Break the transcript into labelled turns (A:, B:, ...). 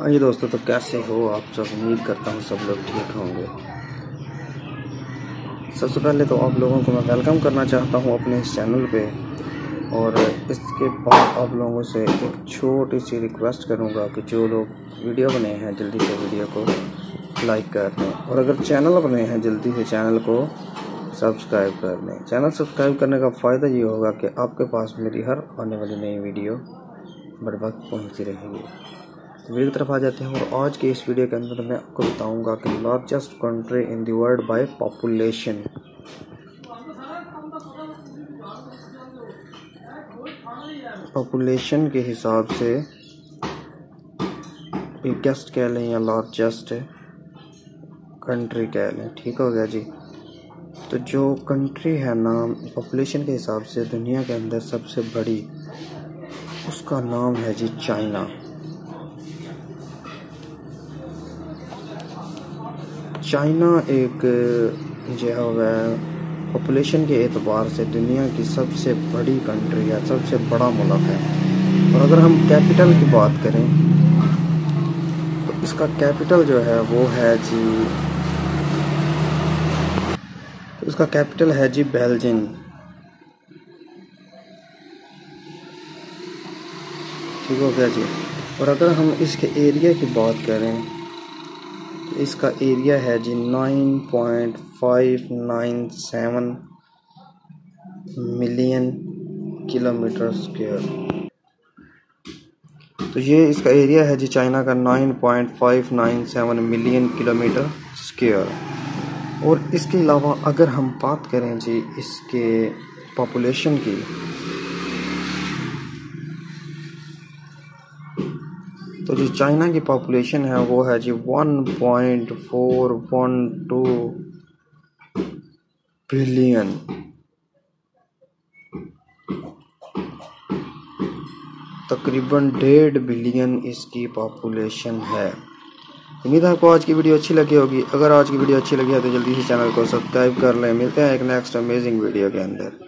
A: हाँ जी दोस्तों तो कैसे हो आप सब? उम्मीद करता हूँ सब लोग ठीक होंगे। सबसे पहले तो आप लोगों को मैं वेलकम करना चाहता हूँ अपने इस चैनल पे। और इसके बाद आप लोगों से एक छोटी सी रिक्वेस्ट करूँगा कि जो लोग वीडियो बने हैं जल्दी से वीडियो को लाइक कर दें। और अगर चैनल बने हैं जल्दी से चैनल को सब्सक्राइब कर लें चैनल सब्सक्राइब करने का फ़ायदा ये होगा कि आपके पास मेरी हर आने वाली नई वीडियो बर वक्त पहुँचती रहेगी। वीडियो की तरफ़ आ जाते हैं और आज के इस वीडियो के अंदर मैं आपको बताऊँगा कि largest country in the world by population population के हिसाब से बिगेस्ट कह लें या लार्जेस्ट कंट्री कह लें, ठीक हो गया जी? तो जो कंट्री है ना पॉपुलेशन के हिसाब से दुनिया के अंदर सबसे बड़ी, उसका नाम है जी चाइना चाइना एक, जो है पॉपुलेशन के एतबार से दुनिया की सबसे बड़ी कंट्री है सबसे बड़ा मुल्क है। और अगर हम कैपिटल की बात करें तो इसका कैपिटल जो है, वो है जी तो इसका कैपिटल है जी बेल्जियम ठीक हो गया जी। और अगर हम इसके एरिया की बात करें इसका एरिया है जी nine point five nine seven million kilometre square. तो ये इसका एरिया है जी चाइना का nine point five nine seven million kilometre square. और इसके अलावा अगर हम बात करें जी इसके पॉपुलेशन की तो जो चाइना की पॉपुलेशन है वो है जी one point four one two billion तकरीबन डेढ़ बिलियन इसकी पॉपुलेशन है। उम्मीद है आपको आज की वीडियो अच्छी लगी होगी। अगर आज की वीडियो अच्छी लगी है तो जल्दी से चैनल को सब्सक्राइब कर लें। मिलते हैं एक नेक्स्ट अमेजिंग वीडियो के अंदर।